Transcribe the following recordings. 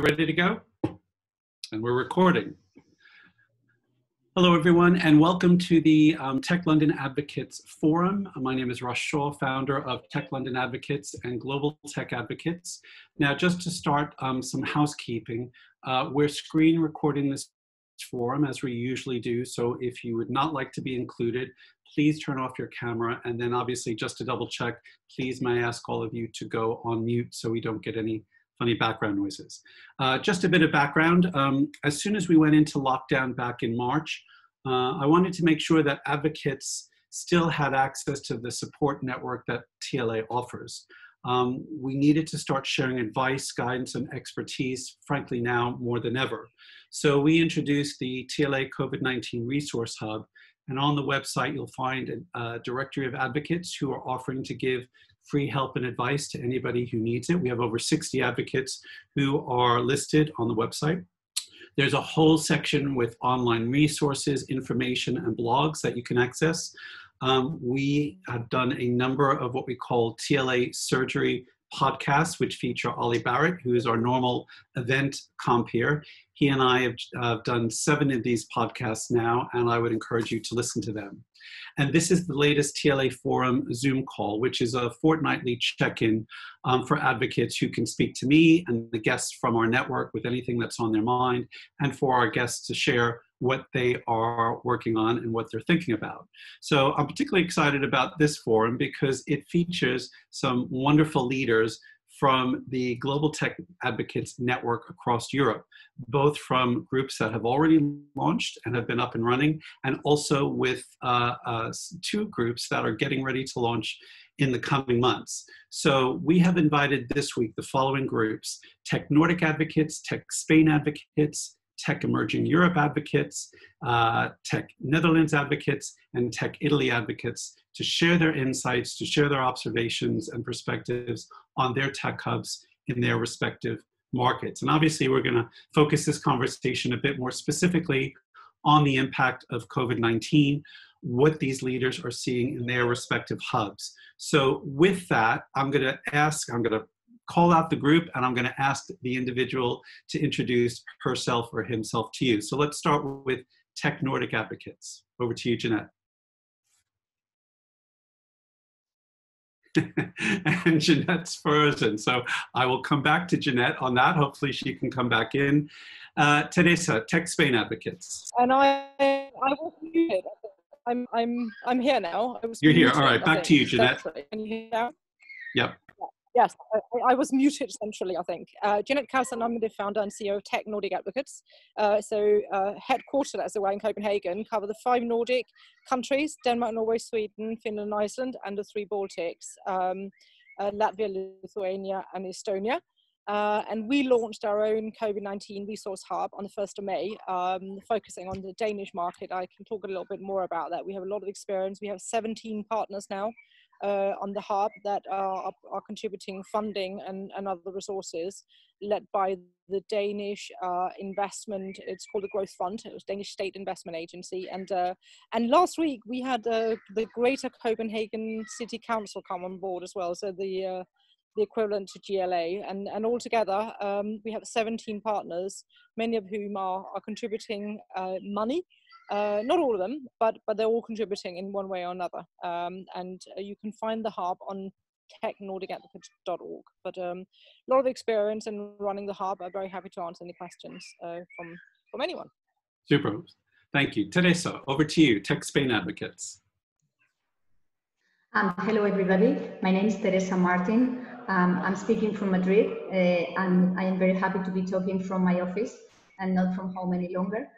ready to go? And we're recording. Hello, everyone, and welcome to the um, Tech London Advocates Forum. My name is Russ Shaw, founder of Tech London Advocates and Global Tech Advocates. Now, just to start um, some housekeeping, uh, we're screen recording this forum as we usually do. So if you would not like to be included, please turn off your camera. And then obviously just to double check, please may I ask all of you to go on mute so we don't get any funny background noises. Uh, just a bit of background. Um, as soon as we went into lockdown back in March, uh, I wanted to make sure that advocates still had access to the support network that TLA offers. Um, we needed to start sharing advice, guidance, and expertise, frankly, now more than ever. So we introduced the TLA COVID 19 Resource Hub. And on the website, you'll find a, a directory of advocates who are offering to give free help and advice to anybody who needs it. We have over 60 advocates who are listed on the website. There's a whole section with online resources, information, and blogs that you can access. Um, we have done a number of what we call TLA surgery podcasts, which feature Ollie Barrett, who is our normal event compeer. He and I have uh, done seven of these podcasts now, and I would encourage you to listen to them. And this is the latest TLA Forum Zoom call, which is a fortnightly check in um, for advocates who can speak to me and the guests from our network with anything that's on their mind, and for our guests to share what they are working on and what they're thinking about. So I'm particularly excited about this forum because it features some wonderful leaders from the Global Tech Advocates Network across Europe, both from groups that have already launched and have been up and running, and also with uh, uh, two groups that are getting ready to launch in the coming months. So we have invited this week the following groups, Tech Nordic Advocates, Tech Spain Advocates, Tech Emerging Europe advocates, uh, Tech Netherlands advocates, and Tech Italy advocates to share their insights, to share their observations and perspectives on their tech hubs in their respective markets. And obviously, we're going to focus this conversation a bit more specifically on the impact of COVID 19, what these leaders are seeing in their respective hubs. So, with that, I'm going to ask, I'm going to call out the group and I'm going to ask the individual to introduce herself or himself to you. So let's start with Tech Nordic Advocates. Over to you, Jeanette. and Jeanette's frozen. So I will come back to Jeanette on that. Hopefully she can come back in. Uh, Teresa, Tech Spain Advocates. And I, I was muted. I'm, I'm, I'm here now. You're here. All right. Back to you, Jeanette. Can you hear now? Yep. Yes, I, I, was muted centrally, I think. Uh, Jeanette Carlsson, I'm the founder and CEO of Tech Nordic Advocates. Uh, so, uh, headquartered, as it were, in Copenhagen, cover the five Nordic countries Denmark, Norway, Sweden, Finland, Iceland, and the three Baltics um, uh, Latvia, Lithuania, and Estonia. Uh, and we launched our own COVID 19 resource hub on the 1st of May, um, focusing on the Danish market. I can talk a little bit more about that. We have a lot of experience. We have 17 partners now uh, on the hub that are, are contributing funding and, and other resources led by the Danish uh, investment. It's called the Growth Fund. It was Danish State Investment Agency. And uh, and last week we had uh, the Greater Copenhagen City Council come on board as well. So the uh, the equivalent to GLA. And and altogether um, we have 17 partners, many of whom are are contributing uh, money uh, not all of them, but but they're all contributing in one way or another. Um, and uh, you can find the hub on technordicadvocates.org. But um, a lot of experience in running the hub. I'm very happy to answer any questions uh, from from anyone. Super. Thank you. Teresa, over to you, Tech Spain Advocates. Um, hello, everybody. My name is Teresa Martin. Um, I'm speaking from Madrid, uh, and I am very happy to be talking from my office and not from home any longer.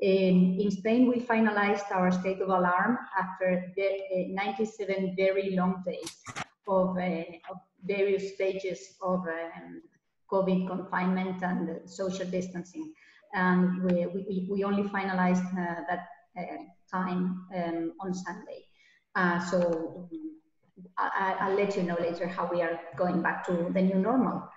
Um, in Spain, we finalized our state of alarm after the, uh, 97 very long days of, uh, of various stages of um, COVID confinement and social distancing. And we, we, we only finalized uh, that uh, time um, on Sunday. Uh, so I, will let you know later how we are going back to the new normal.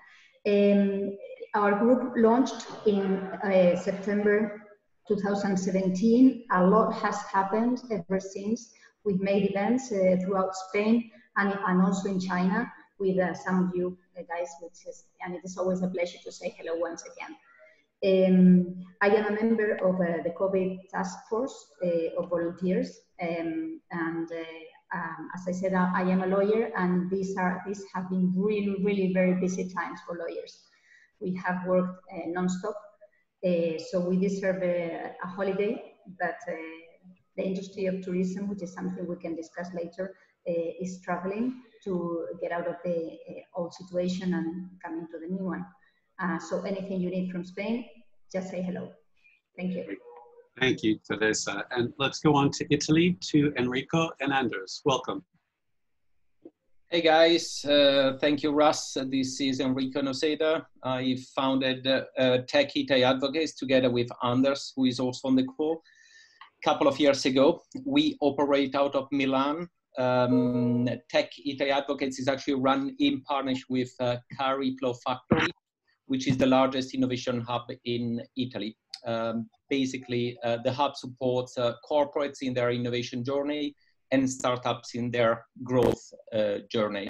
Um, our group launched in uh, September 2017. A lot has happened ever since. We've made events uh, throughout Spain and, and also in China. with uh, some of you guys, which is, and it is always a pleasure to say hello once again. Um, I am a member of uh, the COVID task force uh, of volunteers, um, and uh, um, as I said, I, I, am a lawyer, and these are these have been really, really very busy times for lawyers. We have worked uh, non-stop, uh, so we deserve a, a holiday. But uh, the industry of tourism, which is something we can discuss later, is struggling to get out of the old situation and come into the new one. Uh, so anything you need from Spain, just say hello. Thank you. Thank you, Teresa. And let's go on to Italy to Enrico and Anders. Welcome. Hey guys, uh, thank you Russ. This is Enrico Noseda. I founded uh, Tech Italy Advocates together with Anders, who is also on the call. A couple of years ago, we operate out of Milan um, Tech Italy Advocates is actually run in partnership with uh, Cariplo Factory, which is the largest innovation hub in Italy. Um, basically, uh, the hub supports uh, corporates in their innovation journey and startups in their growth uh, journey.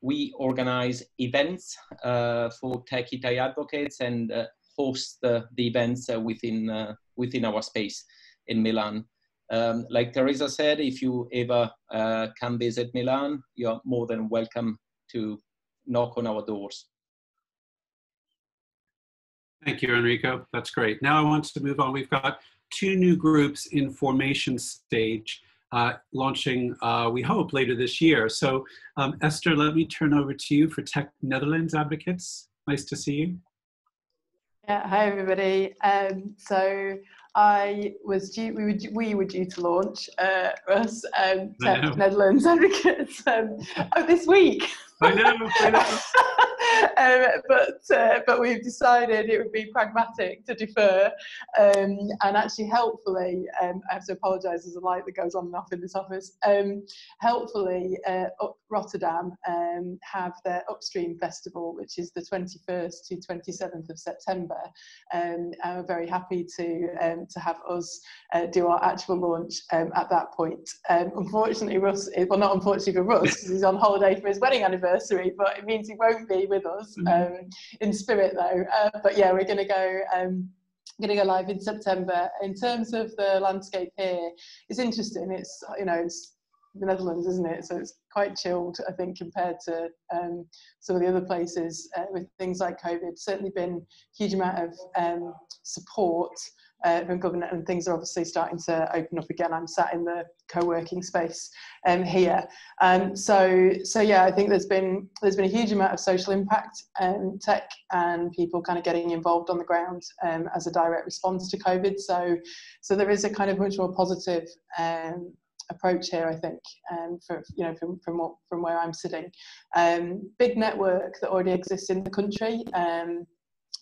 We organize events uh, for Tech Italy Advocates and uh, host the events within, within our space in Milan. Um, like Teresa said, if you ever uh, come visit Milan, you're more than welcome to knock on our doors. Thank you, Enrico. That's great. Now I want to move on. We've got two new groups in formation stage, uh, launching, uh, we hope, later this year. So um, Esther, let me turn over to you for Tech Netherlands Advocates. Nice to see you. Yeah, hi everybody. Um, so I was due, we were, we were due to launch uh, us um, Tech Netherlands Advocates um, oh, this week. I know, I know. um, but uh, but we've decided it would be pragmatic to defer, um, and actually helpfully, um, I have to apologise. There's a light that goes on and off in this office. Um, helpfully, uh, Rotterdam um, have their Upstream Festival, which is the 21st to 27th of September, um, and we're very happy to to have us uh, do our actual launch at that point. unfortunately, Russ, well, not unfortunately for Russ, because he's on holiday for his wedding anniversary, but it means he won't be with us mm-hmm. um, in spirit though. Uh, but yeah, we're going to go. Um, going to go live in September. In terms of the landscape here, it's interesting. It's you know it's the Netherlands, isn't it? So it's quite chilled, I think, compared to um, some of the other places uh, with things like COVID. Certainly been a huge amount of um, support uh, from government and things are obviously starting to open up again. I'm sat in the co-working space um, here. Um, so, so yeah, I think there's been there's been a huge amount of social impact um, tech and people kind of getting involved on the ground um, as a direct response to COVID. So, so there is a kind of much more positive um, approach here, I think, um, for, you know, from, from, what, from where I'm sitting. Um, big network that already exists in the country. Um,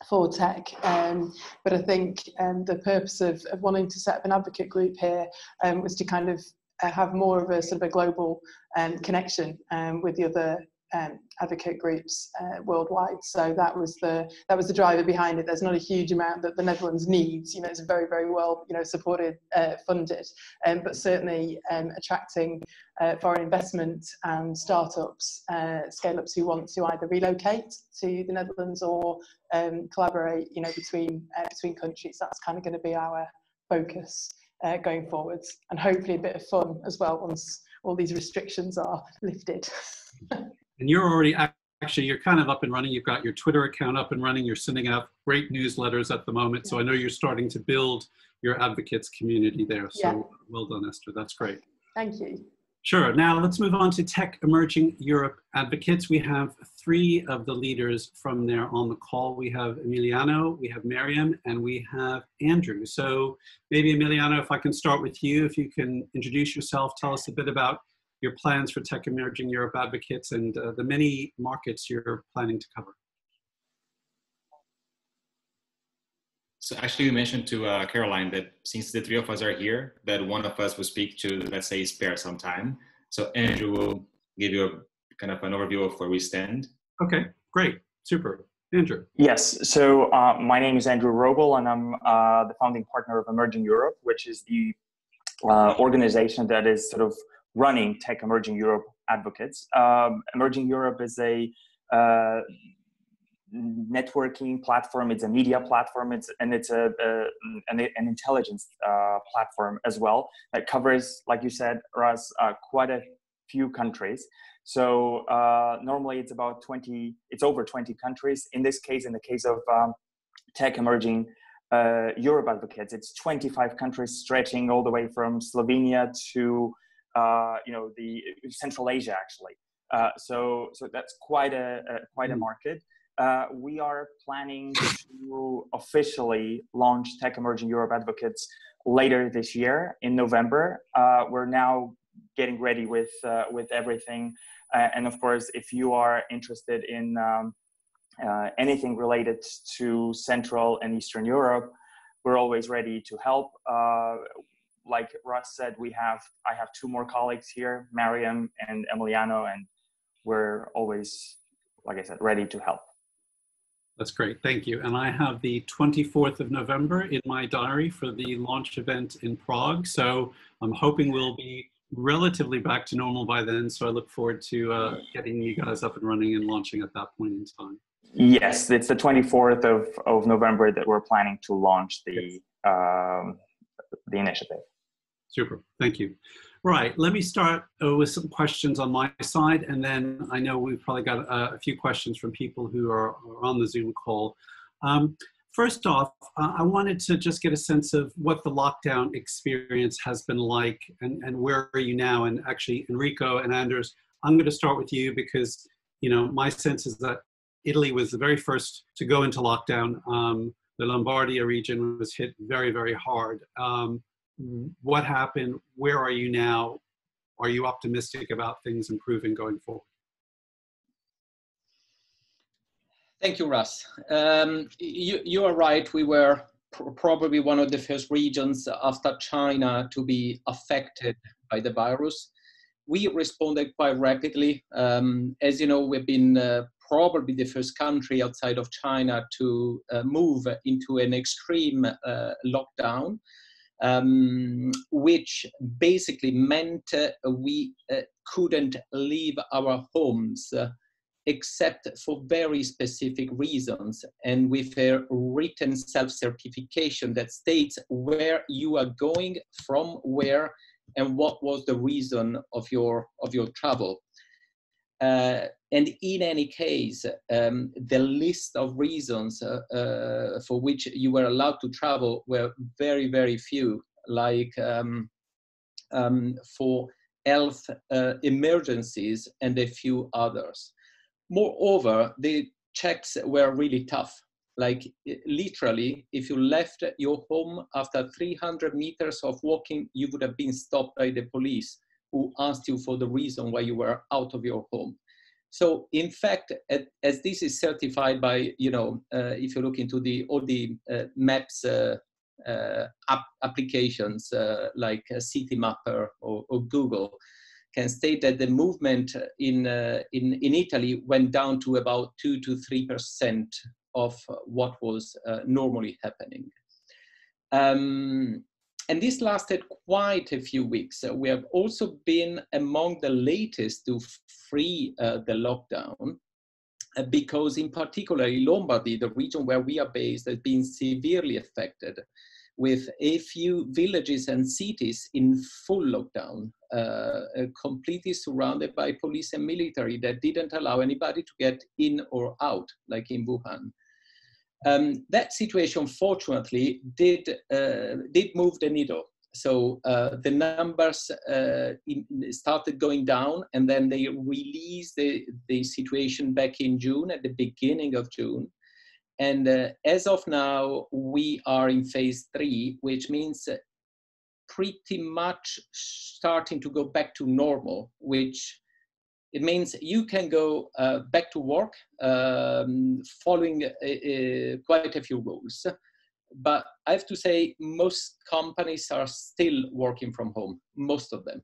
for tech. Um, but I think um, the purpose of, of, wanting to set up an advocate group here um, was to kind of uh, have more of a sort of a global um, connection um, with the other um, advocate groups uh, worldwide. So that was the that was the driver behind it. There's not a huge amount that the Netherlands needs. You know, it's very very well you know supported, uh, funded, um, but certainly um, attracting uh, foreign investment and startups, uh, scale ups who want to either relocate to the Netherlands or um, collaborate. You know, between uh, between countries. That's kind of going to be our focus. Uh, going forwards and hopefully a bit of fun as well once all these restrictions are lifted. and you're already actually you're kind of up and running you've got your twitter account up and running you're sending out great newsletters at the moment so i know you're starting to build your advocates community there so yeah. well done esther that's great thank you Sure. Now let's move on to Tech Emerging Europe Advocates. We have three of the leaders from there on the call. We have Emiliano, we have Mariam, and we have Andrew. So maybe Emiliano, if I can start with you, if you can introduce yourself, tell us a bit about your plans for Tech Emerging Europe Advocates and uh, the many markets you're planning to cover. So actually, we mentioned to uh, Caroline that since the three of us are here, that one of us will speak to, let's say, spare some time. So Andrew will give you a kind of an overview of where we stand. Okay, great, super. Andrew. Yes, so uh, my name is Andrew Wrobel, and I'm uh, the founding partner of Emerging Europe, which is the uh, organization that is sort of running Tech Emerging Europe advocates. Um, Emerging Europe is a uh, networking platform. It's a media platform. It's and it's a, a an, an, intelligence uh, platform as well that covers, like you said, Russ, uh, quite a few countries. So uh, normally it's about 20. It's over 20 countries. In this case, in the case of um, Tech Emerging uh, Europe Advocates, it's 25 countries stretching all the way from Slovenia to uh, you know the Central Asia actually. Uh, so so that's quite a, a quite a hmm. market. Uh, we are planning to officially launch Tech Emerging Europe Advocates later this year in November. Uh, we're now getting ready with uh, with everything, uh, and of course, if you are interested in um, uh, anything related to Central and Eastern Europe, we're always ready to help. Like Russ said, we have I have two more colleagues here, Mariam and Emiliano, and we're always, like I said, ready to help. That's great, thank you. And I have the 24th of November in my diary for the launch event in Prague. So I'm hoping we'll be relatively back to normal by then. So I look forward to uh, getting you guys up and running and launching at that point in time. Yes, it's the 24th of, of November that we're planning to launch the, yes. um, the initiative. Super, thank you. Right, let me start uh, with some questions on my side, and then I know we've probably got a, a few questions from people who are, are on the Zoom call. Um, first off, uh, I wanted to just get a sense of what the lockdown experience has been like, and, and where are you now? And actually, Enrico and Anders, I'm going to start with you because you know my sense is that Italy was the very first to go into lockdown. Um, the Lombardia region was hit very, very hard. Um, what happened? Where are you now? Are you optimistic about things improving going forward? Thank you, Russ. Um, you, you, are right. We were pr probably one of the first regions after China to be affected by the virus. We responded quite rapidly. Um, as you know, we've been uh, probably the first country outside of China to uh, move into an extreme uh, lockdown um, which basically meant uh, we uh, couldn't leave our homes uh, except for very specific reasons and with a written self-certification that states where you are going from where and what was the reason of your of your travel and in any case, um, the list of reasons uh, uh, for which you were allowed to travel were very, very few, like um, um, for health uh, emergencies and a few others. Moreover, the checks were really tough. Like literally, if you left your home after 300 meters of walking, you would have been stopped by the police who asked you for the reason why you were out of your home. So in fact, as this is certified by, you know, uh, if you look into the all the uh, maps uh, uh app applications uh, like uh, Citymapper or, or, Google, can state that the movement in, in, in Italy went down to about two to three percent of what was normally happening. Um, and this lasted quite a few weeks. we have also been among the latest to free uh, the lockdown uh, because in particular Lombardy, the region where we are based, has been severely affected with a few villages and cities in full lockdown, uh, uh completely surrounded by police and military that didn't allow anybody to get in or out, like in Wuhan. Um, that situation, fortunately, did, uh, did move the needle. So uh, the numbers uh, in, started going down, and then they released the, the situation back in June, at the beginning of June. And uh, as of now, we are in phase three, which means pretty much starting to go back to normal, which it means you can go uh, back to work um, following a, a, quite a few rules. But I have to say, most companies are still working from home, most of them.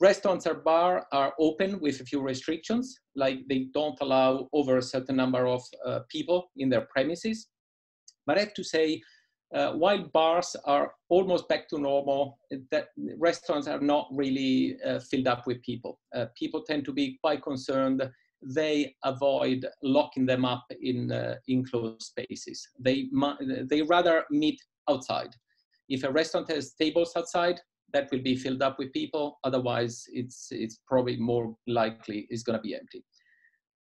Restaurants or bar are open with a few restrictions, like they don't allow over a certain number of uh, people in their premises. But I have to say, uh, while bars are almost back to normal, that restaurants are not really uh, filled up with people. Uh, people tend to be quite concerned. They avoid locking them up in uh, enclosed spaces. They they rather meet outside. If a restaurant has tables outside, that will be filled up with people. Otherwise, it's it's probably more likely it's going to be empty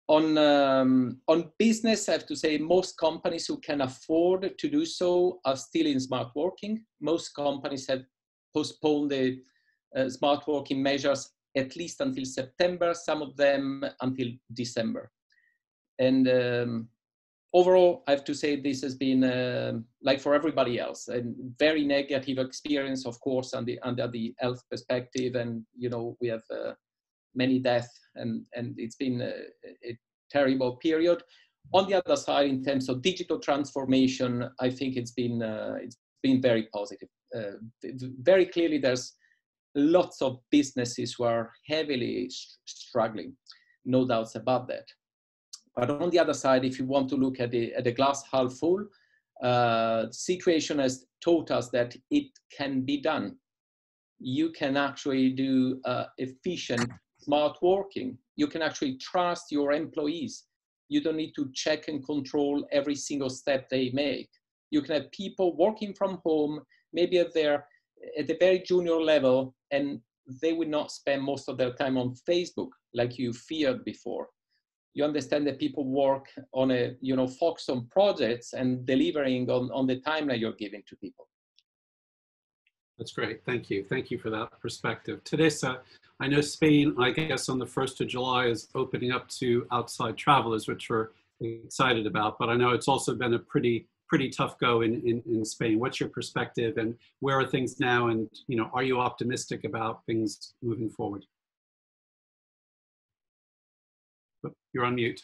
on um, on business, I have to say most companies who can afford to do so are still in smart working. Most companies have postponed the uh, smart working measures at least until September. Some of them until December. And um, overall, I have to say this has been uh, like for everybody else a very negative experience, of course, under, under the health perspective. And you know we have. Uh, many deaths and and it's been a, a, terrible period. On the other side, in terms of digital transformation, I think it's been uh, it's been very positive. Uh, very clearly, there's lots of businesses who are heavily struggling, no doubts about that. But on the other side, if you want to look at the, at the glass half full, uh, situation has taught us that it can be done. You can actually do uh, efficient smart working. You can actually trust your employees. You don't need to check and control every single step they make. You can have people working from home, maybe at their at the very junior level, and they will not spend most of their time on Facebook like you feared before. You understand that people work on a you know focus on projects and delivering on, on the timeline you're giving to people. That's great. Thank you. Thank you for that perspective. Teresa, I know Spain, I guess on the 1st of July is opening up to outside travelers, which we're excited about, but I know it's also been a pretty pretty tough go in, in, in Spain. What's your perspective and where are things now? And, you know, are you optimistic about things moving forward? Oh, you're on mute.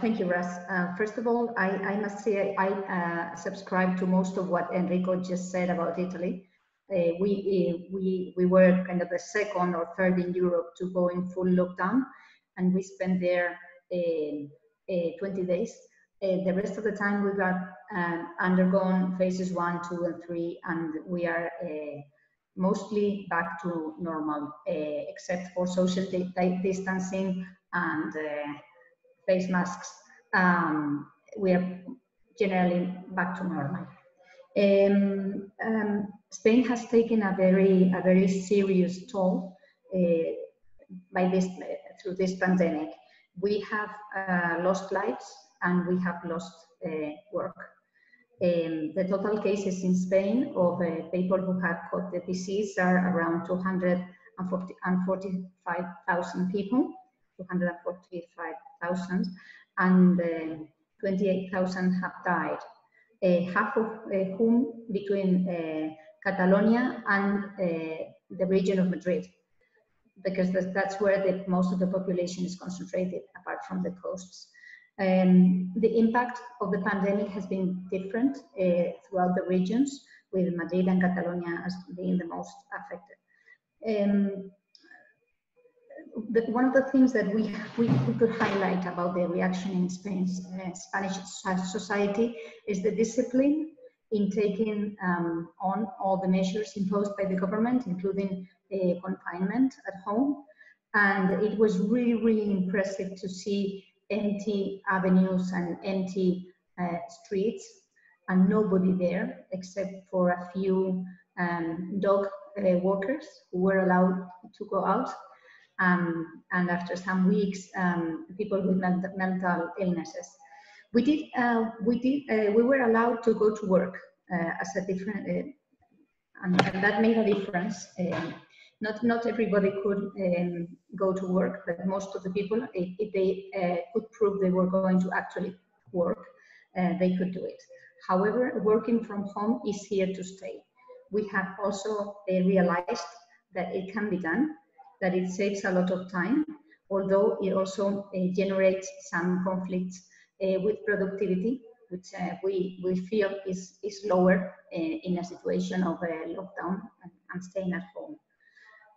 Thank you, Russ. Uh, first of all, I, I must say I uh, subscribe to most of what Enrico just said about Italy. Uh, we, uh, we, we were kind of the second or third in Europe to go in full lockdown, and we spent there uh, 20 days. the rest of the time we got um, undergone phases one, two, and three, and we are mostly back to normal, except for social distancing and face masks. Um, we are generally back to normal. Um, um, Spain has taken a very a very serious toll uh, by this uh, through this pandemic. We have uh, lost lives and we have lost uh, work. Um, the total cases in Spain of uh, people who have caught the disease are around 245,000 people, 245,000, and um, 28,000 have died. Uh, half of uh, whom between uh, Catalonia and the region of Madrid, because that's where the, most of the population is concentrated, apart from the coasts. Um, the impact of the pandemic has been different uh, throughout the regions, with Madrid and Catalonia as being the most affected. Um, the, one of the things that we, we, we, could highlight about the reaction in Spain's uh, Spanish society is the discipline in taking um, on all the measures imposed by the government, including uh, confinement at home. And it was really, really impressive to see empty avenues and empty uh, streets and nobody there except for a few um, dog uh, walkers who were allowed to go out um, and after some weeks, um, people with mental illnesses. We did, uh, we did, uh, we were allowed to go to work uh, as a different, uh, and, and, that made a difference. Um, not not everybody could um, go to work, but most of the people, if, if they uh, could prove they were going to actually work, they could do it. However, working from home is here to stay. We have also realized that it can be done that it saves a lot of time, although it also generates some conflicts with productivity, which uh, we, we feel is, is lower uh, in a situation of lockdown and, and, staying at home.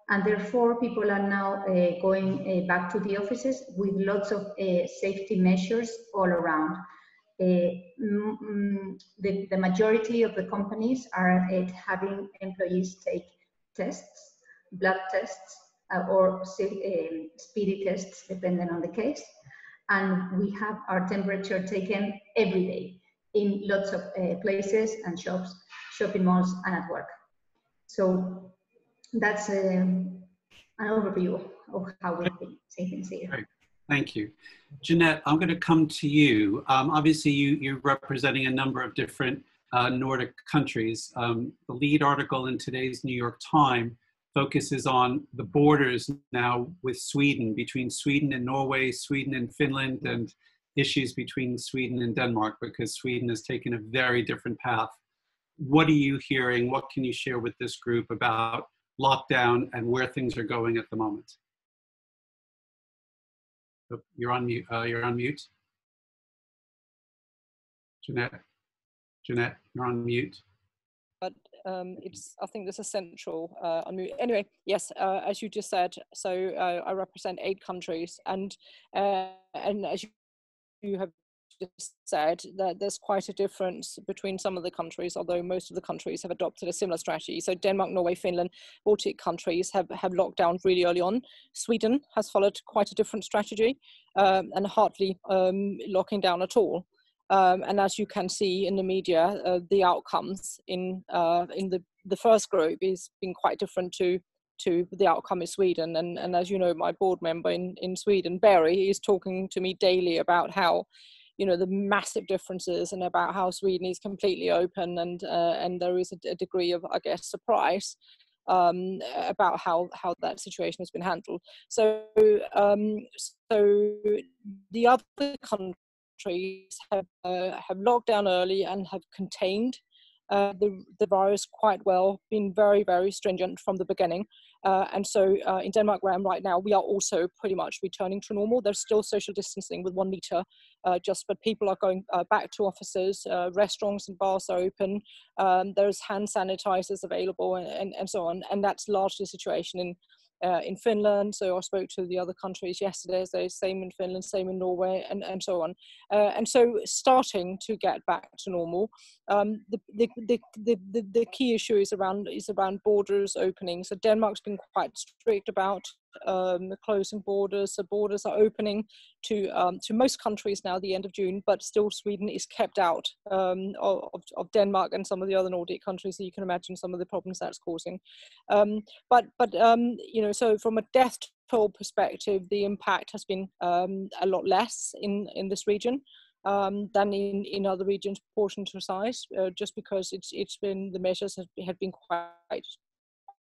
And therefore, people are now uh, going uh, back to the offices with lots of safety measures all around. mm, the, the majority of the companies are having employees take tests, blood tests, uh, or um, speedy tests, depending on the case. And we have our temperature taken every day in lots of uh, places and shops, shopping malls, and at work. So that's um, an overview of how we see things here. Great. Thank you. Jeanette, I'm going to come to you. Um, obviously, you, you're representing a number of different uh, Nordic countries. Um, the lead article in today's New York Times focuses on the borders now with Sweden, between Sweden and Norway, Sweden and Finland, and issues between Sweden and Denmark because Sweden has taken a very different path. What are you hearing? What can you share with this group about lockdown and where things are going at the moment? Oh, you're on mute. Uh, you're on mute. Jeanette. Jeanette, you're on mute. Um, it's I think this is central. Uh, anyway, yes, uh, as you just said, so uh, I represent eight countries, and uh, and as you, you have just said, that there's quite a difference between some of the countries, although most of the countries have adopted a similar strategy. So Denmark, Norway, Finland, Baltic countries have have locked down really early on. Sweden has followed quite a different strategy um, and hardly um, locking down at all. Um, and as you can see in the media, uh, the outcomes in uh, in the the first group is been quite different to to the outcome in Sweden. And and as you know, my board member in in Sweden, Barry, is talking to me daily about how you know the massive differences and about how Sweden is completely open and uh, and there is a, a, degree of I guess surprise um, about how how that situation has been handled. So um, so the other countries countries have, uh, have locked down early and have contained uh, the, the virus quite well, been very, very stringent from the beginning. Uh, and so uh, in Denmark, where I'm right now, we are also pretty much returning to normal. There's still social distancing with one meter, uh, just but people are going uh, back to offices, restaurants and bars are open. Um, there's hand sanitizers available and, and, and so on. And that's largely the situation in uh, in Finland. So I spoke to the other countries yesterday, so same in Finland, same in Norway, and, and so on. Uh, and so starting to get back to normal. Um, the, the, the, the, the key issue is around is around borders opening. So Denmark's been quite strict about um, closing borders. So borders are opening to um, to most countries now the end of June, but still Sweden is kept out um, of, of Denmark and some of the other Nordic countries. So you can imagine some of the problems that's causing. Um, but but um, you know, so from a death toll perspective, the impact has been um, a lot less in in this region. Um, than in, in other regions proportion to size, uh, just because it's it's been the measures have, have been quite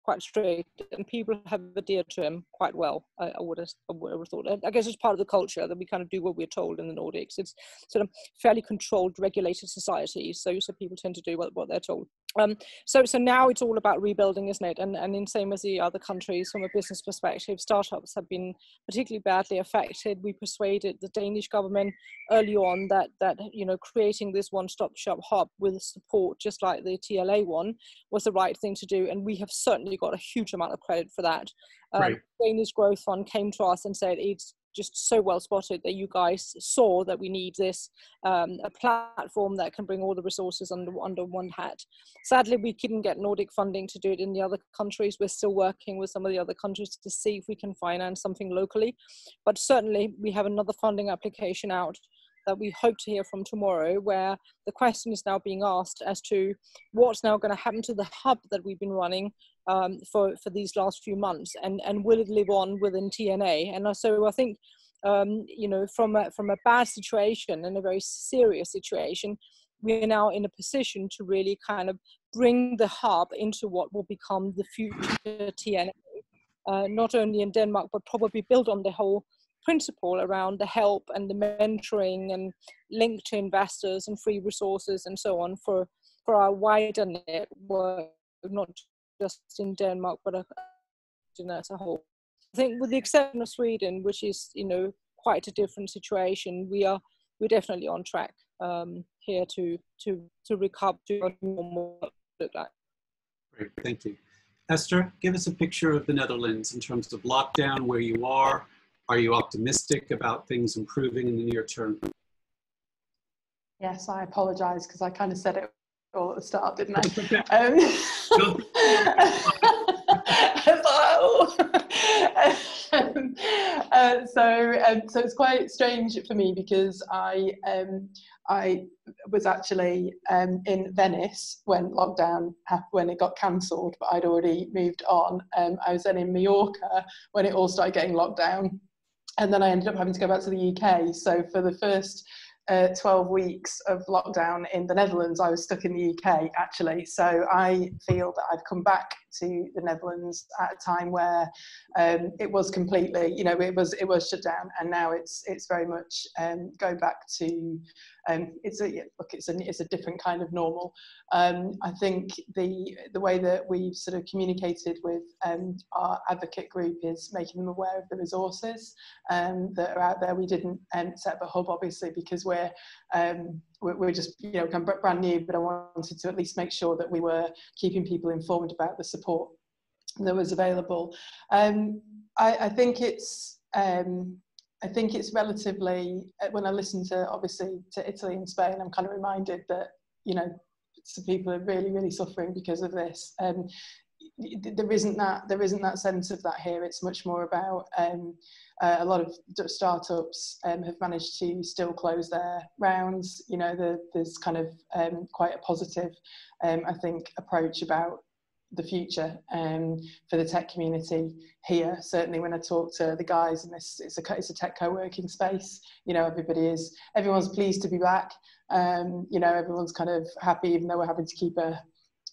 quite strict, and people have adhered to him quite well. I, I, would have, I would have thought. I guess it's part of the culture that we kind of do what we're told in the Nordics. It's sort of fairly controlled, regulated society, so so people tend to do what, what they're told. Um, so so now it's all about rebuilding, isn't it? And and in same as the other countries, from a business perspective, startups have been particularly badly affected. We persuaded the Danish government early on that that you know creating this one-stop shop hub with support, just like the TLA one, was the right thing to do, and we have certainly got a huge amount of credit for that. Um, right. Danish Growth Fund came to us and said it's just so well spotted that you guys saw that we need this um, a platform that can bring all the resources under under one hat. Sadly, we couldn't get Nordic funding to do it in the other countries. We're still working with some of the other countries to see if we can finance something locally, but certainly we have another funding application out that we hope to hear from tomorrow, where the question is now being asked as to what's now going to happen to the hub that we've been running um, for, for these last few months, and, and will it live on within TNA? And so I think, um, you know, from a, from a bad situation and a very serious situation, we are now in a position to really kind of bring the hub into what will become the future TNA, uh, not only in Denmark, but probably build on the whole principle around the help and the mentoring and link to investors and free resources and so on for, for our wider network, not just in Denmark, but as a whole. I think with the exception of Sweden, which is, you know, quite a different situation, we are we're definitely on track um, here to to to recover to normal like. Great, thank you. Esther, give us a picture of the Netherlands in terms of lockdown, where you are, are you optimistic about things improving in the near term? Yes, I apologise because I kind of said it all at the start, didn't I? Um, um, uh, so, um, so it's quite strange for me because I um, I was actually um, in Venice when lockdown happened, when it got cancelled, but I'd already moved on. Um, I was then in Mallorca when it all started getting locked down, and then I ended up having to go back to the UK. So for the first uh, 12 weeks of lockdown in the Netherlands, I was stuck in the UK actually. So I feel that I've come back to the Netherlands at a time where um, it was completely, you know, it was it was shut down, and now it's it's very much um, go back to um, it's a look, it's a it's a different kind of normal. Um, I think the the way that we've sort of communicated with um, our advocate group is making them aware of the resources um, that are out there. We didn't set up a hub obviously because we're um, we're, just you know kind of brand new, but I wanted to at least make sure that we were keeping people informed about the support that was available. Um, I, I think it's um, I think it's relatively uh, when I listen to obviously to Italy and Spain, I'm kind of reminded that you know some people are really really suffering because of this. Um, there isn't that there isn't that sense of that here. It's much more about um, uh, a lot of startups um, have managed to still close their rounds. You know, the, there's kind of um, quite a positive, um, I think, approach about the future um, for the tech community here. Certainly, when I talk to the guys in this, it's a it's a tech co-working space. You know, everybody is everyone's pleased to be back. Um, you know, everyone's kind of happy, even though we're having to keep a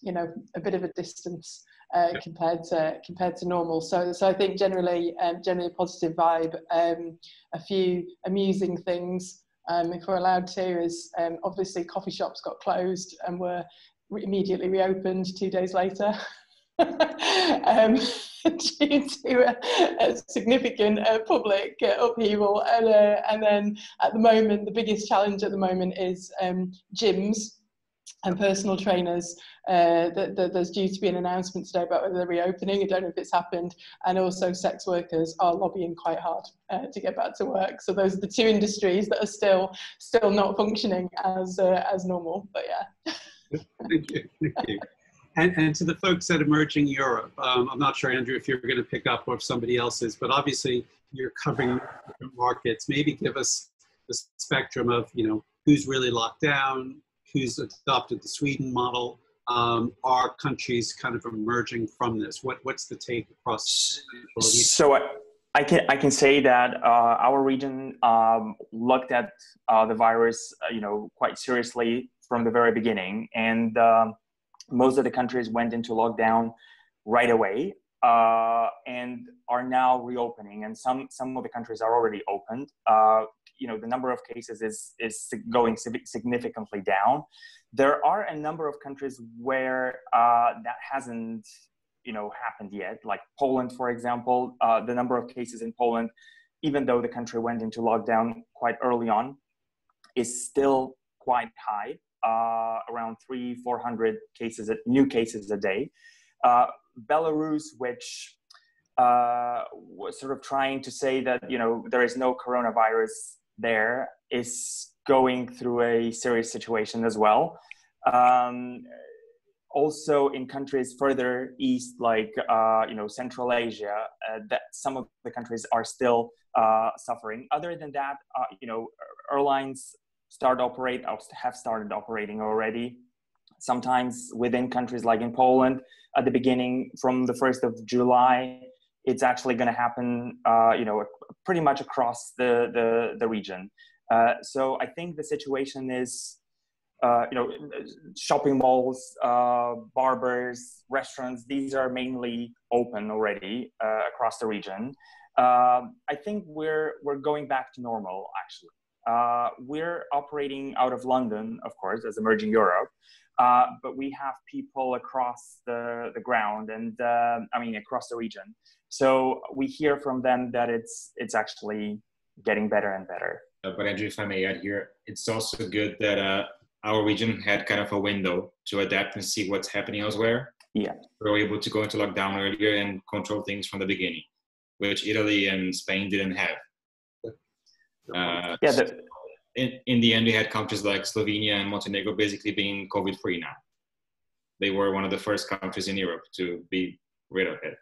you know a bit of a distance uh, compared to compared to normal. So so I think generally um, generally a positive vibe. Um, a few amusing things, um, if we're allowed to, is um, obviously coffee shops got closed and were re- immediately reopened two days later. um, due to a, a significant uh, public uh, upheaval, and, uh, and then at the moment, the biggest challenge at the moment is um, gyms and personal trainers. Uh, there's due to be an announcement today about whether they're reopening. I don't know if it's happened. And also, sex workers are lobbying quite hard uh, to get back to work. So those are the two industries that are still still not functioning as uh, as normal. But yeah. thank you. Thank you. And, and to the folks at Emerging Europe, um, I'm not sure, Andrew, if you're going to pick up or if somebody else is, but obviously you're covering markets. Maybe give us the spectrum of, you know, who's really locked down, who's adopted the Sweden model. Um, are countries kind of emerging from this? What, what's the take across? So I, I can I can say that uh, our region um, looked at uh, the virus, uh, you know, quite seriously from the very beginning, and um, most of the countries went into lockdown right away uh, and are now reopening. And some some of the countries are already opened. You know the number of cases is is going significantly down. There are a number of countries where uh, that hasn't you know happened yet, like Poland, for example. Uh, the number of cases in Poland, even though the country went into lockdown quite early on, is still quite high, uh, around three, four hundred cases, new cases a day. Uh, Belarus, which uh, was sort of trying to say that you know there is no coronavirus there is going through a serious situation as well. Um, also in countries further east, like uh, you know Central Asia, uh, that some of the countries are still uh, suffering. Other than that, uh, you know, airlines start operate have started operating already. Sometimes within countries like in Poland, at the beginning from the first of July, it's actually going to happen, uh, you know, pretty much across the the, the region. Uh, so I think the situation is, uh, you know, shopping malls, uh, barbers, restaurants. These are mainly open already uh, across the region. Um, I think we're we're going back to normal actually. Uh, we're operating out of London, of course, as Emerging Europe. But we have people across the, the ground and uh, I mean across the region. So we hear from them that it's it's actually getting better and better. Uh, but Andrew, if I may add here, it's also good that uh, our region had kind of a window to adapt and see what's happening elsewhere. Yeah, we were able to go into lockdown earlier and control things from the beginning, which Italy and Spain didn't have. Uh, yeah, the, in, in the end, we had countries like Slovenia and Montenegro basically being COVID free now. They were one of the first countries in Europe to be rid of it.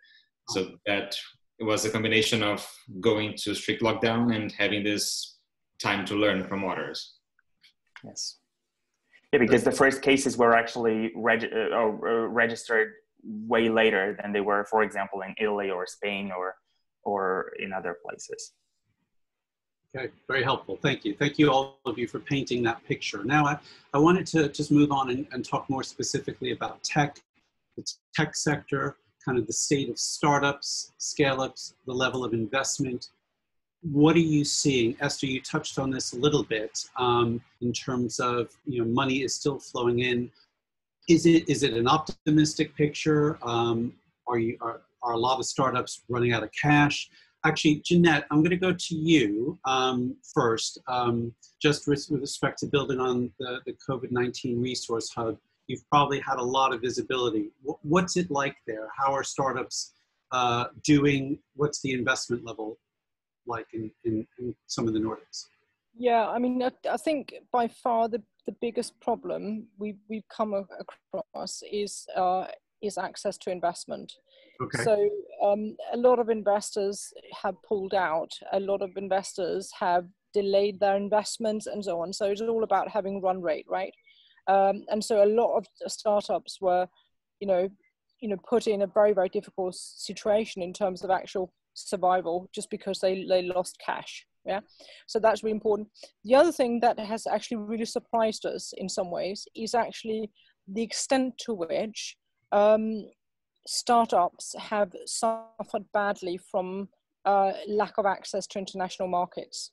So that it was a combination of going to strict lockdown and having this time to learn from others. Yes. Yeah, because the first cases were actually reg- uh, uh, registered way later than they were, for example, in Italy or Spain or or in other places. Okay, very helpful. Thank you. Thank you all of you for painting that picture. Now I, I wanted to just move on and, and talk more specifically about tech, the tech sector, kind of the state of startups, scale-ups, the level of investment. What are you seeing? Esther, you touched on this a little bit um, in terms of, you know, money is still flowing in. Is it, is it an optimistic picture? Um, are, you, are, are a lot of startups running out of cash? Actually, Jeanette, I'm going to go to you um, first, um, just with, with, respect to building on the, the COVID-19 resource hub. You've probably had a lot of visibility. what's it like there? How are startups uh, doing? What's the investment level like in, in, in some of the Nordics? Yeah, I mean, I, I, think by far the, the biggest problem we, we've come across is, uh, is access to investment. Okay. So um, a lot of investors have pulled out. A lot of investors have delayed their investments and so on. So it's all about having run rate, right? Um, and so a lot of startups were, you know, you know, put in a very very difficult situation in terms of actual survival just because they they lost cash. Yeah, so that's really important. The other thing that has actually really surprised us in some ways is actually the extent to which um, startups have suffered badly from uh, lack of access to international markets.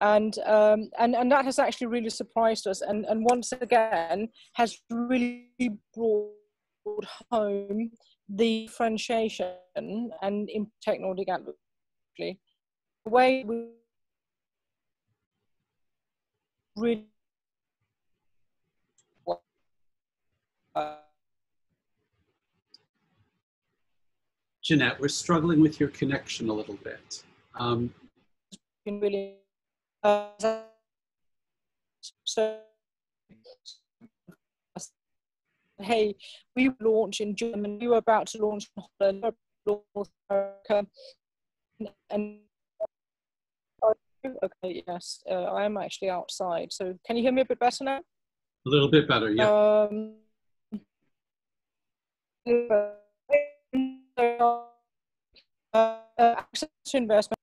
And, um, and, and that has actually really surprised us and, and once again has really brought home the differentiation and in technology the way we really Jeanette, we're struggling with your connection a little bit. Um, really, uh, so, hey, we launch in Germany, we were about to launch in Holland, North America, and okay, yes, uh, I am actually outside. So, can you hear me a bit better now? A little bit better, yeah. Um, uh, access to investment.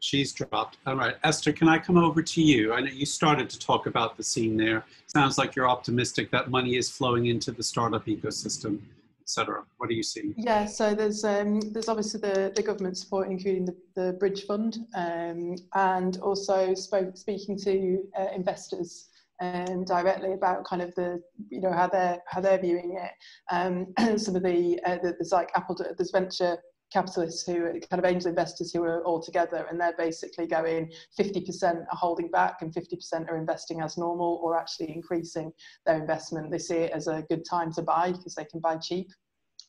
She's dropped. All right, Esther, can I come over to you? I know you started to talk about the scene there. Sounds like you're optimistic that money is flowing into the startup ecosystem, etc. What do you see? Yeah, so there's um, there's obviously the, the government support, including the, the Bridge Fund, um, and also spoke, speaking to uh, investors um, directly about kind of the you know how they're how they're viewing it. Um, some of the, uh, the there's like Apple there's venture capitalists who are kind of angel investors who are all together and they're basically going 50% are holding back and 50% are investing as normal or actually increasing their investment. They see it as a good time to buy because they can buy cheap.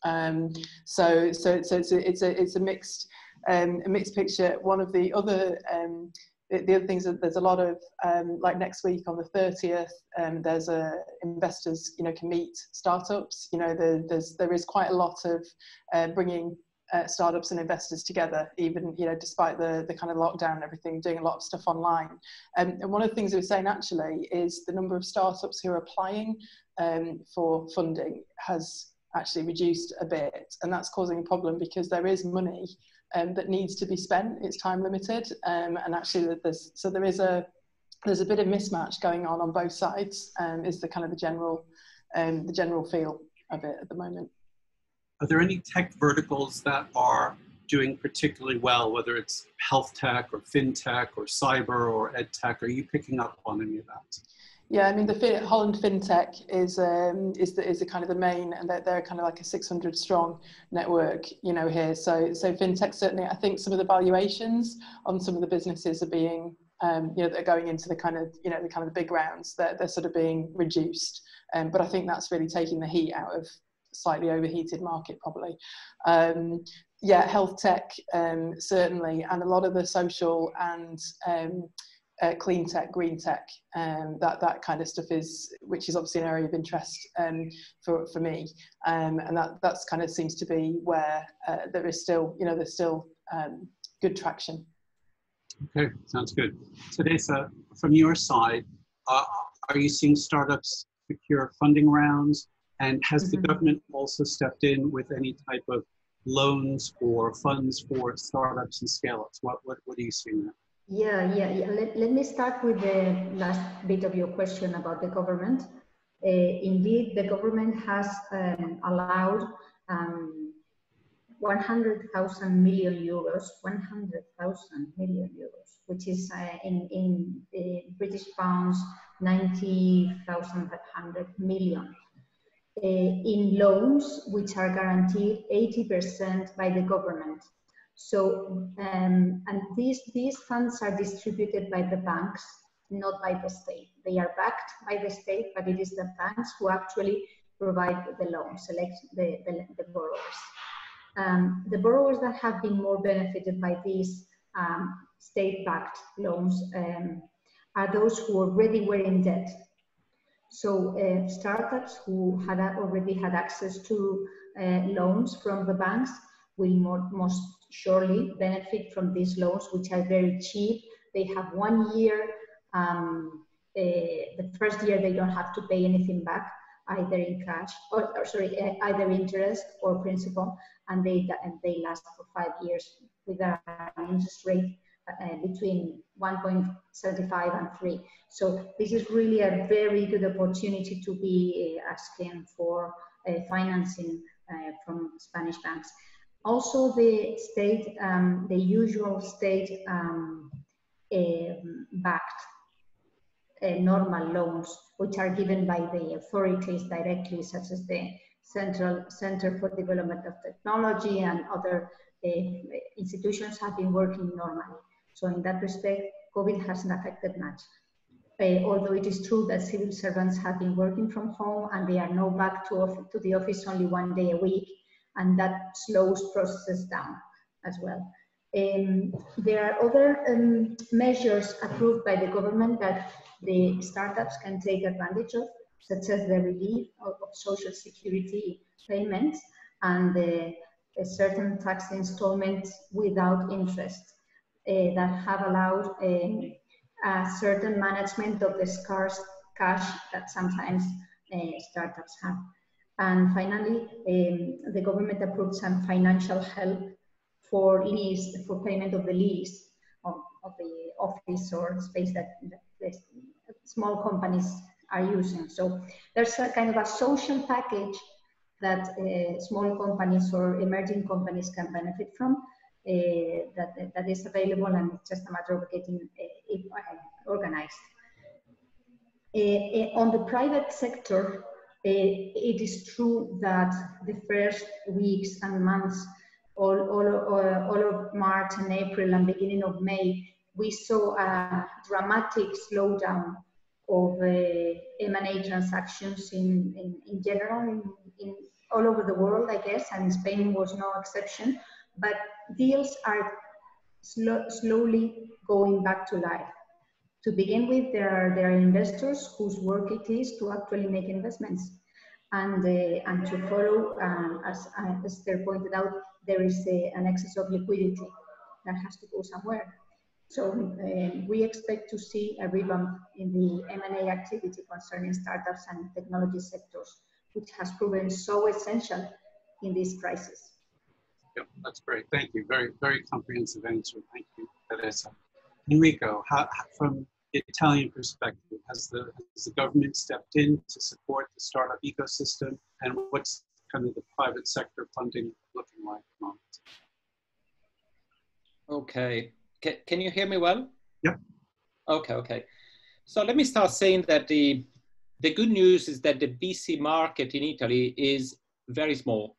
Um, so so so it's a, it's a it's a mixed um, a mixed picture. One of the other um, the other things that there's a lot of um, like next week on the 30th um, there's a investors you know can meet startups you know the, there's there is quite a lot of uh, bringing uh, startups and investors together even you know despite the the kind of lockdown and everything doing a lot of stuff online um, and one of the things we were saying actually is the number of startups who are applying um, for funding has actually reduced a bit and that's causing a problem because there is money um, that needs to be spent. It's time limited, um, and actually there's so there is a there's a bit of mismatch going on on both sides. Um, is the kind of the general um, the general feel of it at the moment. Are there any tech verticals that are doing particularly well, whether it's health tech or fintech or cyber or ed tech? Are you picking up on any of that? Yeah, I mean the Holland FinTech is um, is the is the kind of the main, and they're, they're kind of like a 600 strong network, you know, here. So so FinTech certainly, I think some of the valuations on some of the businesses are being, um, you know, they're going into the kind of you know the kind of the big rounds. They're they're sort of being reduced, um, but I think that's really taking the heat out of slightly overheated market probably. Um, yeah, health tech um, certainly, and a lot of the social and um, uh, clean tech, green tech, um, that that kind of stuff is, which is obviously an area of interest um, for for me, um, and that that's kind of seems to be where uh, there is still, you know, there's still um, good traction. Okay, sounds good. So, Teresa, from your side, uh, are you seeing startups secure funding rounds? And has mm-hmm. the government also stepped in with any type of loans or funds for startups and scale ups? What, what, what are you seeing there? Yeah, yeah, yeah. Let, let me start with the last bit of your question about the government. Uh, indeed, the government has um, allowed um, 100,000 million euros, 100,000 million euros, which is uh, in, in uh, British pounds, 90,500 million in loans which are guaranteed 80% by the government. So, um, and these, these funds are distributed by the banks, not by the state. They are backed by the state, but it is the banks who actually provide the loans, select the, the, the borrowers. Um, the borrowers that have been more benefited by these um, state-backed loans um, are those who already were in debt so uh, startups who had already had access to uh, loans from the banks will more, most surely benefit from these loans, which are very cheap. They have one year. Um, uh, the first year they don't have to pay anything back, either in cash or, or sorry, uh, either interest or principal, and they and they last for five years with an interest rate uh, between 1.75 and 3. So this is really a very good opportunity to be uh, asking for uh, financing from Spanish banks. Also, the state, um, the usual state um backed uh, normal loans, which are given by the authorities directly, such as the Central Center for Development of Technology and other uh, institutions have been working normally. So in that respect, COVID hasn't affected much. Uh, although it is true that civil servants have been working from home and they are now back to, to the office only one day a week, and that slows processes down as well. Um, there are other um, measures approved by the government that the startups can take advantage of, such as the relief of, of social security payments and the, certain tax installments without interest. Uh, that have allowed um, a certain management of the scarce cash that sometimes uh, startups have. And finally, um, the government approved some financial help for lease, for payment of the lease of, of the office or space that, that small companies are using. So there's a kind of a social package that uh, small companies or emerging companies can benefit from Eh, that, that is available and it's just a matter of getting uh, it uh, organized. on the private sector, it is true that the first weeks and months, all, all, all, all of March and April and beginning of May, we saw a dramatic slowdown of M&A transactions in, in, in general in, in, all over the world, I guess, and Spain was no exception but deals are slowly going back to life. To begin with, there are, there are investors whose work it is to actually make investments. And, uh, and to follow, um, as uh, Esther pointed out, there is a, an excess of liquidity that has to go somewhere. So um, we expect to see a rebound in the M&A activity concerning startups and technology sectors, which has proven so essential in this crisis. Yep, that's great. Thank you. Very, very comprehensive answer. Thank you, Teresa. Enrico, uh, how, from the Italian perspective, has the, has the government stepped in to support the startup ecosystem? And what's kind of the private sector funding looking like at the moment? Okay. Can, can you hear me well? Yep. Okay, okay. So let me start saying that the, the good news is that the VC market in Italy is very small.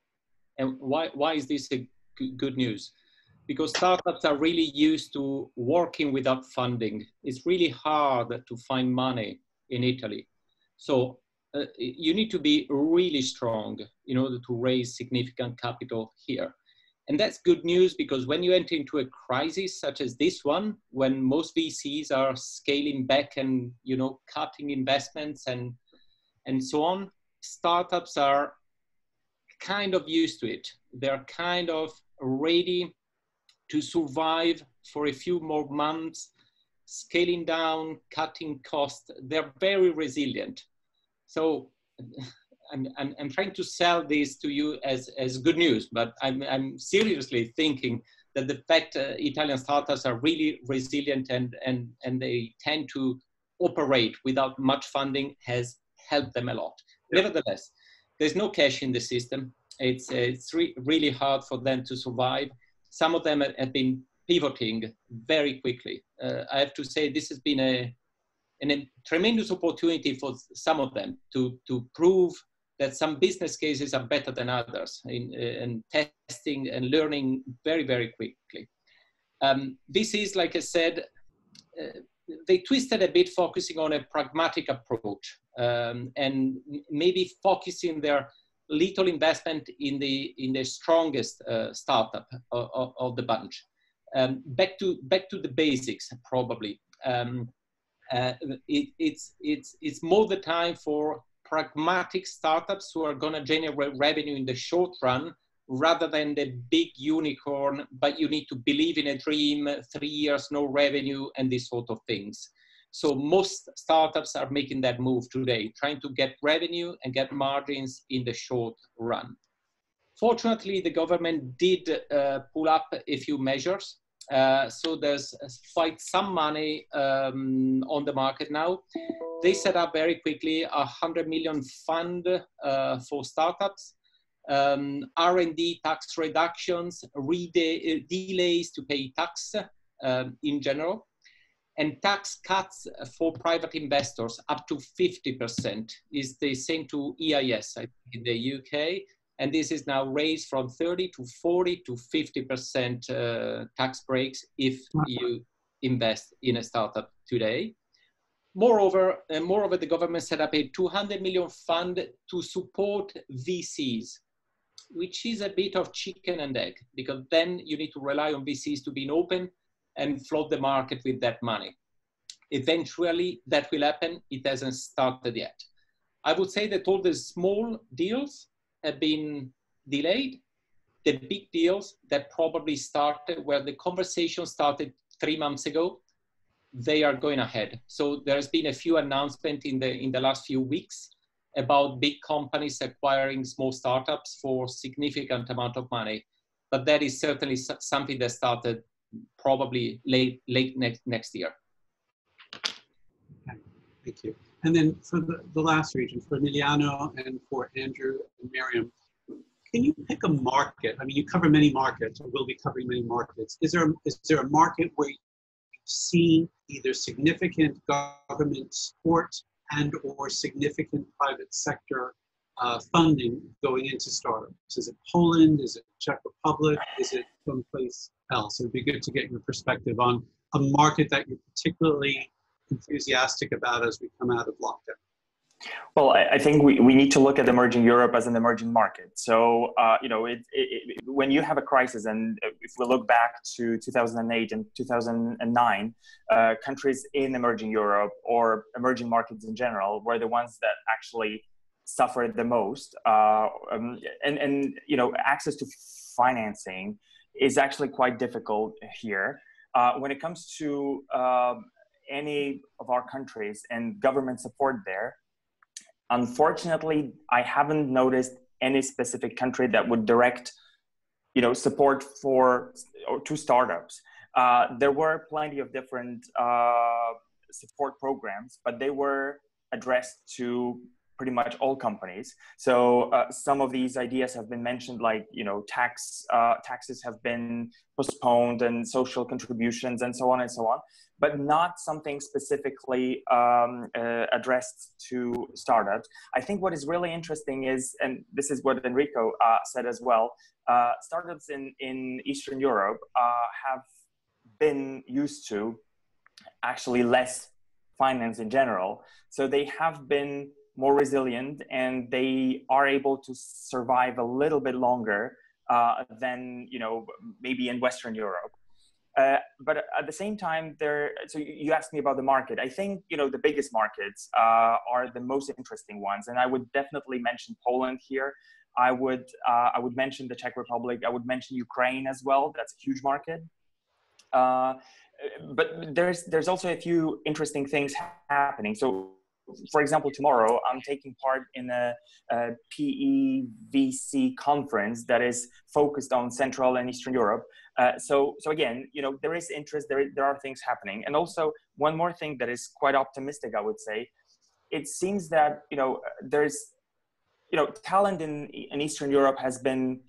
And why, why is this a good news? Because startups are really used to working without funding. It's really hard to find money in Italy. So uh, you need to be really strong in order to raise significant capital here. and that's good news because when you enter into a crisis such as this one, when most VCs are scaling back and you know cutting investments and and so on, startups are kind of used to it. They're kind of ready to survive for a few more months, scaling down, cutting costs. They're very resilient. So I'm, I'm, I'm trying to sell this to you as, as good news, but I'm, I'm seriously thinking that the fact uh, Italian startups are really resilient and, and, and they tend to operate without much funding has helped them a lot. Yeah. Nevertheless, there's no cash in the system. It's, uh, it's re really hard for them to survive. Some of them have been pivoting very quickly. Uh, I have to say this has been a, an, a tremendous opportunity for some of them to, to prove that some business cases are better than others in, in testing and learning very, very quickly. Um, this is, like I said, uh, they twisted a bit focusing on a pragmatic approach um, and maybe focusing their little investment in the in the strongest uh, startup of, of, of, the bunch. Um, back to back to the basics, probably. Um, uh, it, it's it's it's more the time for pragmatic startups who are going to generate revenue in the short run rather than the big unicorn, but you need to believe in a dream, three years, no revenue, and these sort of things. So most startups are making that move today, trying to get revenue and get margins in the short run. Fortunately, the government did uh, pull up a few measures. Uh, so there's quite some money um, on the market now. They set up very quickly a 100 million fund uh, for startups, um, R&D tax reductions, delays to pay tax um, in general, and tax cuts for private investors up to 50% is the same to EIS in the UK. And this is now raised from 30 to 40 to 50% uh, tax breaks if you invest in a startup today. Moreover, uh, moreover, the government set up a 200 million fund to support VCs, which is a bit of chicken and egg, because then you need to rely on VCs to be open and float the market with that money. Eventually, that will happen. It hasn't started yet. I would say that all the small deals have been delayed. The big deals that probably started, where the conversation started three months ago, they are going ahead. So there's been a few announcements in the in the last few weeks about big companies acquiring small startups for significant amount of money. But that is certainly something that started probably late late next next year. Okay, thank you. And then for the, the last region, for Emiliano and for Andrew and Mariam, can you pick a market? I mean, you cover many markets, or will be covering many markets. Is there is there a market where you've seen either significant government support and or significant private sector uh, funding going into startups? Is it Poland? Is it Czech Republic? Is it someplace else? It would be good to get your perspective on a market that you're particularly enthusiastic about as we come out of lockdown. Well, I, think we, we need to look at emerging Europe as an emerging market. So, uh, you know, it, it, it, when you have a crisis, and if we look back to 2008 and 2009, uh, countries in emerging Europe or emerging markets in general were the ones that actually suffered the most. Uh, um, and, and, you know, access to financing is actually quite difficult here. Uh, when it comes to um, any of our countries and government support there, Unfortunately, I haven't noticed any specific country that would direct, you know, support for or to startups. Uh, there were plenty of different uh, support programs, but they were addressed to pretty much all companies. So uh, some of these ideas have been mentioned, like you know, tax uh, taxes have been postponed and social contributions and so on and so on but not something specifically um, uh, addressed to startups. I think what is really interesting is, and this is what Enrico uh, said as well, uh, startups in, in Eastern Europe uh, have been used to actually less finance in general. So they have been more resilient and they are able to survive a little bit longer uh, than you know maybe in Western Europe. Uh, but at the same time, there. So you asked me about the market. I think you know the biggest markets uh, are the most interesting ones, and I would definitely mention Poland here. I would uh, I would mention the Czech Republic. I would mention Ukraine as well. That's a huge market. Uh, but there's there's also a few interesting things happening. So for example, tomorrow I'm taking part in a, a PEVC conference that is focused on Central and Eastern Europe. Uh, so, so again, you know, there is interest. There, there are things happening, and also one more thing that is quite optimistic, I would say. It seems that you know there's, you know, talent in in Eastern Europe has been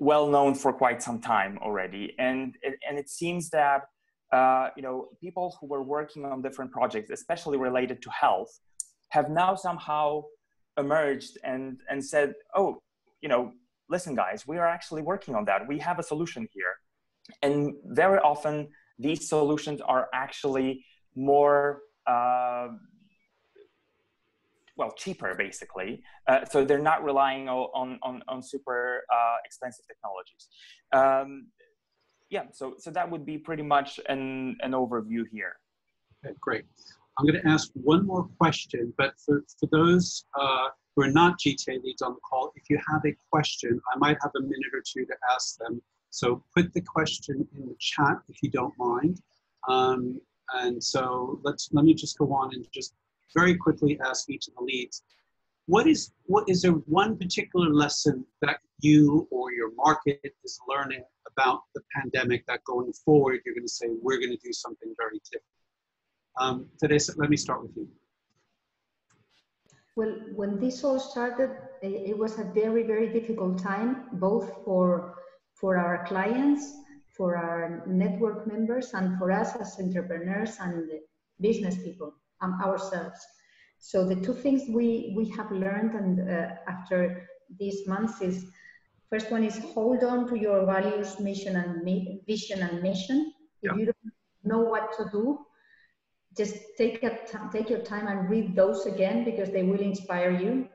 well known for quite some time already, and and it seems that uh, you know, people who were working on different projects, especially related to health, have now somehow emerged and, and said, oh, you know, listen, guys, we are actually working on that. We have a solution here. And very often, these solutions are actually more, uh, well, cheaper, basically. Uh, so they're not relying on, on, on super uh, expensive technologies. Um, yeah, so so that would be pretty much an an overview here. Okay, great. I'm going to ask one more question, but for, for those uh, who are not GTA leads on the call, if you have a question, I might have a minute or two to ask them. So put the question in the chat if you don't mind. Um, and so let's let me just go on and just very quickly ask each of the leads what is what is there one particular lesson that you or your market is learning about the pandemic that going forward you're going to say we're going to do something very different um, today let me start with you. Well when this all started it was a very very difficult time both for for our clients for our network members and for us as entrepreneurs and business people um, ourselves so the two things we, we have learned and uh, after these months is first one is hold on to your values, mission and vision and mission. If yeah. you don't know what to do, just take a take your time and read those again because they will inspire you.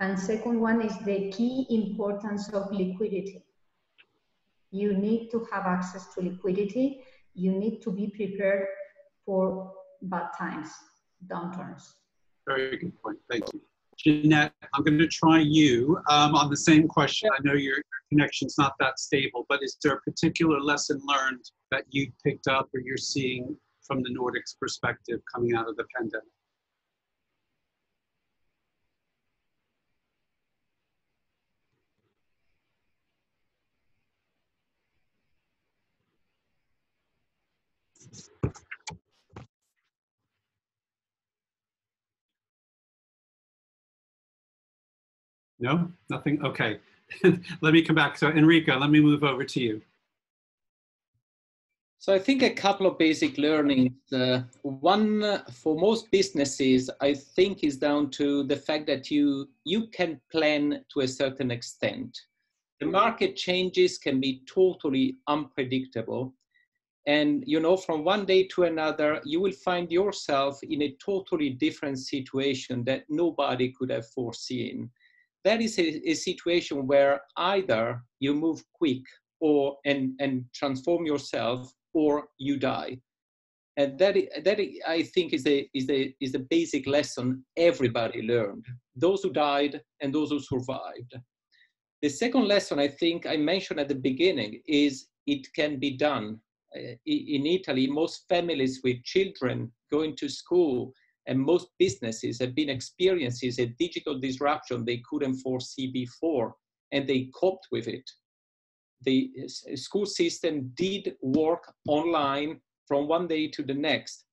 And second one is the key importance of liquidity. You need to have access to liquidity. You need to be prepared for bad times, downturns. Very good point. Thank you. Jeanette, I'm going to try you um, on the same question. I know your, your connection's not that stable, but is there a particular lesson learned that you picked up or you're seeing from the Nordics perspective coming out of the pandemic? No, nothing. Okay. let me come back. So Enrico, let me move over to you. So I think a couple of basic learnings. Uh, one for most businesses, I think, is down to the fact that you you can plan to a certain extent. The market changes can be totally unpredictable, and you know from one day to another, you will find yourself in a totally different situation that nobody could have foreseen that is a, a situation where either you move quick or and, and transform yourself or you die and that that I think is the is the is the basic lesson everybody learned. Those who died and those who survived. The second lesson I think I mentioned at the beginning is it can be done. Uh, in Italy, most families with children going to school and most businesses have been experiencing a digital disruption they couldn't foresee before, and they coped with it. The school system did work online from one day to the next.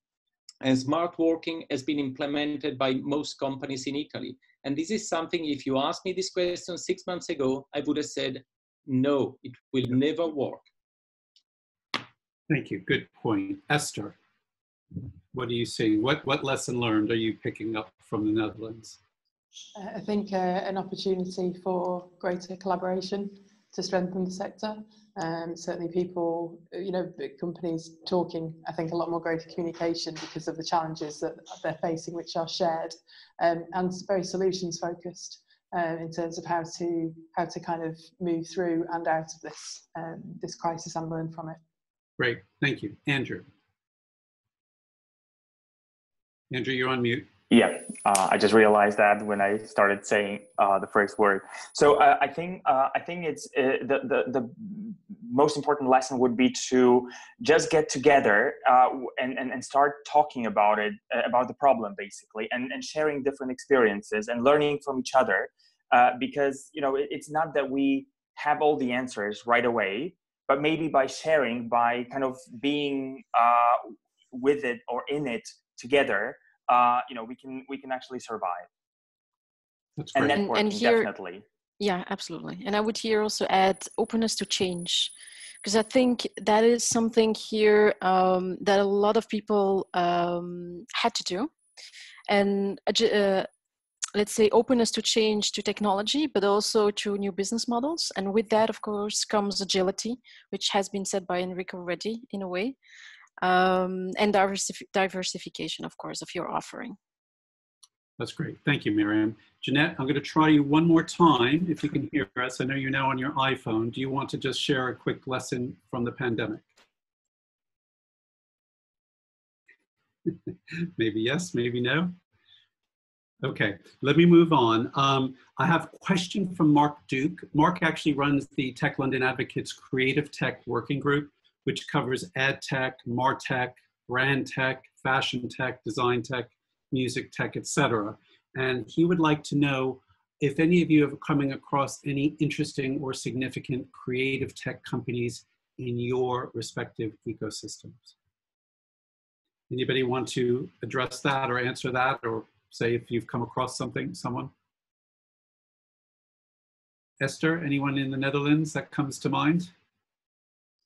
And smart working has been implemented by most companies in Italy. And this is something, if you asked me this question six months ago, I would have said, no, it will never work. Thank you. Good point. Esther what are you seeing? What, what lesson learned are you picking up from the Netherlands? I think uh, an opportunity for greater collaboration to strengthen the sector. Um, certainly people, you know, companies talking, I think a lot more greater communication because of the challenges that they're facing, which are shared um, and very solutions focused. um, in terms of how to how to kind of move through and out of this um, this crisis and learn from it. Great, thank you, Andrew. Andrew, you're on mute. Yeah, uh, I just realized that when I started saying uh, the first word. So uh, I think uh, I think it's uh, the, the the most important lesson would be to just get together uh, and, and and start talking about it about the problem basically and and sharing different experiences and learning from each other because you know it, it's not that we have all the answers right away, but maybe by sharing, by kind of being with it or in it together uh, you know we can we can actually survive That's and great. networking And- and here- definitely Yeah, absolutely. And I would here also add openness to change, because I think that is something here um, that a lot of people um, had to do. And uh, let's say openness to change to technology, but also to new business models. And with that, of course, comes agility, which has been said by Enrico already in a way, um, and diversif- diversification, of course, of your offering. That's great. Thank you, Mariam. Jeanette, I'm going to try you one more time if you can hear us. I know you're now on your iPhone. Do you want to just share a quick lesson from the pandemic? maybe yes, maybe no. Okay, let me move on. Um, I have a question from Mark Duke. Mark actually runs the Tech London Advocates Creative Tech Working Group, which covers ad tech, martech, brand tech, fashion tech, design tech, music tech, etc. And he would like to know if any of you are coming across any interesting or significant creative tech companies in your respective ecosystems. Anybody want to address that or answer that or say if you've come across something, someone? Esther, anyone in the Netherlands that comes to mind?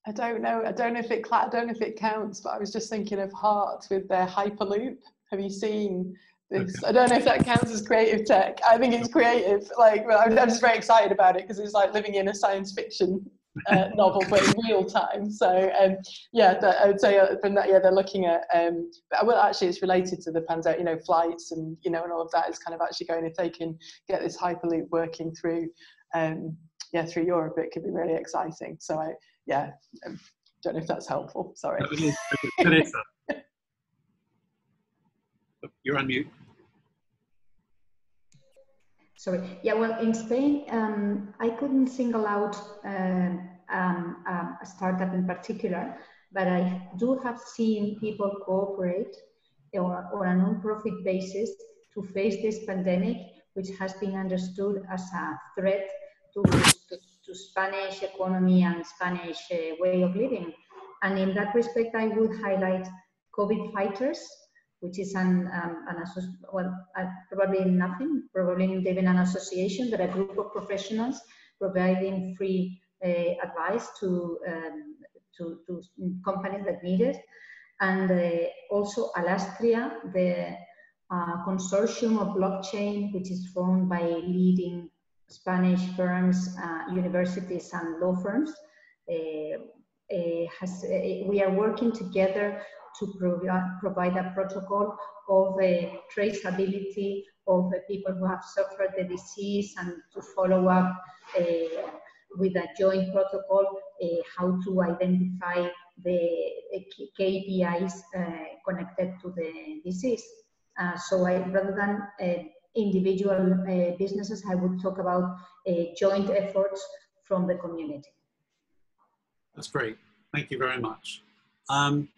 I don't know. I don't know if it. I don't know if it counts. But I was just thinking of Hardt with their Hyperloop. Have you seen this? I don't know if that counts as creative tech. I think it's creative. Like, well, I'm, I'm just very excited about it because it's like living in a science fiction uh, novel, but in real time. So, um, yeah, that, I would say uh, from that, yeah, they're looking at. Um, well, actually, it's related to the pandemic. You know, flights and you know, and all of that is kind of actually going. If they can get this Hyperloop working through. Um, yeah, through Europe, it could be really exciting. So I, yeah, um, don't know if that's helpful. Sorry. No, it is. Okay, Teresa. You're on mute. Sorry. Yeah, well, in Spain, um, I couldn't single out uh, um, um, a startup in particular, but I do have seen people cooperate or, or a non-profit basis to face this pandemic, which has been understood as a threat to, to, to Spanish economy and Spanish uh, way of living. And in that respect, I would highlight COVID fighters, which is an, um, an well, uh, probably nothing, probably not even an association, but a group of professionals providing free uh, advice to, um, to, to companies that need it. And uh, also Alastria, the uh, consortium of blockchain, which is formed by leading Spanish firms, uh, universities, and law firms. Uh, uh, has, uh, we are working together to provi provide a protocol of traceability of people who have suffered the disease and to follow up with a joint protocol how to identify the KPIs uh, connected to the disease. Uh, so I, rather than uh, individual businesses, I would talk about joint efforts from the community. That's great. Thank you very much. Um,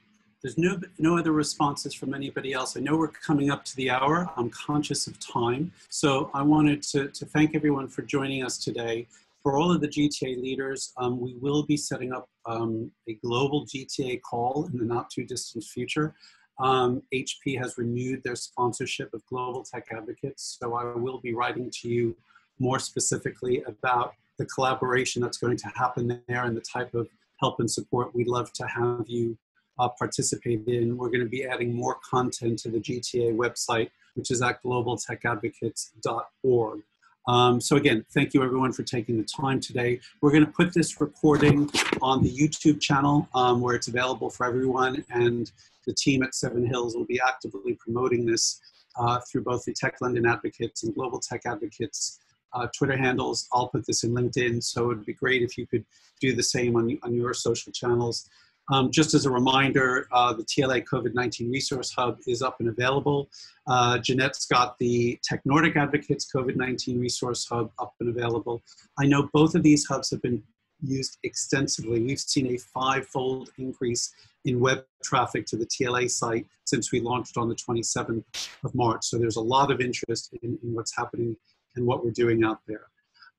there's no, no other responses from anybody else. I know we're coming up to the hour. I'm conscious of time. So I wanted to, to thank everyone for joining us today. For all of the GTA leaders, um, we will be setting up um, a global GTA call in the not too distant future. Um, HP has renewed their sponsorship of Global Tech Advocates. So I will be writing to you more specifically about the collaboration that's going to happen there and the type of help and support we'd love to have you uh, participate in. We're going to be adding more content to the GTA website, which is at globaltechadvocates.org. Um, so again, thank you everyone for taking the time today. We're going to put this recording on the YouTube channel um, where it's available for everyone and the team at Seven Hills will be actively promoting this uh, through both the Tech London Advocates and Global Tech Advocates uh, Twitter handles. I'll put this in LinkedIn, so it would be great if you could do the same on, on your social channels. Um, just as a reminder, uh, the TLA COVID-19 Resource Hub is up and available. Uh, Jeanette's got the Tech Nordic Advocates COVID-19 Resource Hub up and available. I know both of these hubs have been used extensively. We've seen a five-fold increase in web traffic to the TLA site since we launched on the 27th of March. So there's a lot of interest in, in what's happening and what we're doing out there.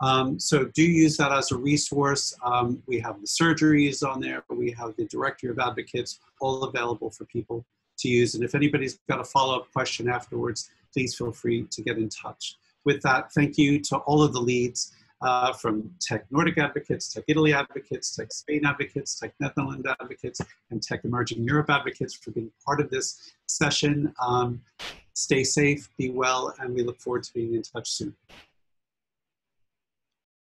Um, so do use that as a resource. Um, we have the surgeries on there. We have the directory of advocates, all available for people to use. And if anybody's got a follow-up question afterwards, please feel free to get in touch. With that, thank you to all of the leads uh, from Tech Nordic Advocates, Tech Italy Advocates, Tech Spain Advocates, Tech Netherlands Advocates, and Tech Emerging Europe Advocates for being part of this session. Um, stay safe, be well, and we look forward to being in touch soon.